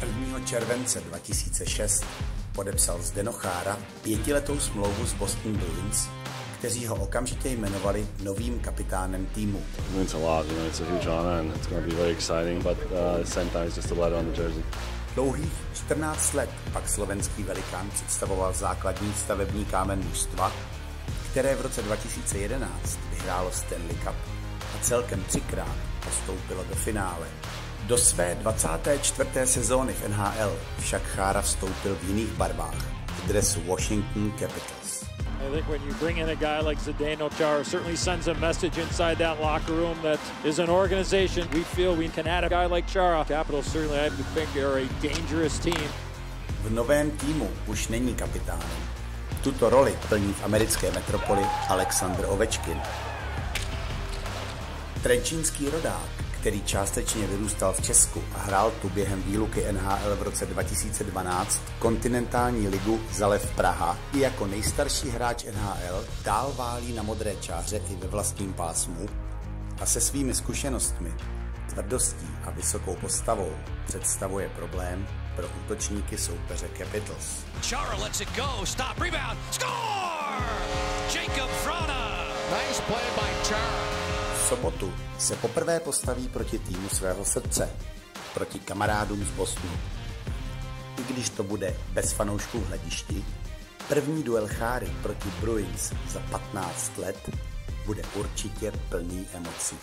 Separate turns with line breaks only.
1. července 2006 podepsal Zdeno Chára pětiletou smlouvu s Boston Bruins, kteří ho okamžitě jmenovali novým kapitánem týmu.
Uh.
Dlouhých 14 let pak slovenský velikán představoval základní stavební kámen mužstva, které v roce 2011 vyhrálo Stanley Cup a celkem třikrát postoupilo do finále. Do své 24. sezóny v NHL však Chára vstoupil v jiných barvách, v dresu Washington Capitals.
I think when you bring in a guy like Zdeno Chara, certainly sends a message inside that locker room that is an organization we feel we can add a guy like Chara. Capitals certainly, I think, are a dangerous team.
V novém týmu už není kapitánem. Tuto roli plní v americké metropoli Alexander Ovečkin. Trenčínský rodák, který částečně vyrůstal v Česku a hrál tu během výluky NHL v roce 2012 kontinentální ligu Zalev Praha i jako nejstarší hráč NHL dál válí na modré čáře i ve vlastním pásmu a se svými zkušenostmi, tvrdostí a vysokou postavou představuje problém pro útočníky soupeře Capitals.
Chara lets it go. Stop. Rebound. Score! Jacob Frana.
Nice play by Chara.
Sobotu se poprvé postaví proti týmu svého srdce, proti kamarádům z Bostonu. I když to bude bez fanoušků v hledišti, první duel Cháry proti Bruins za 15 let bude určitě plný emocí.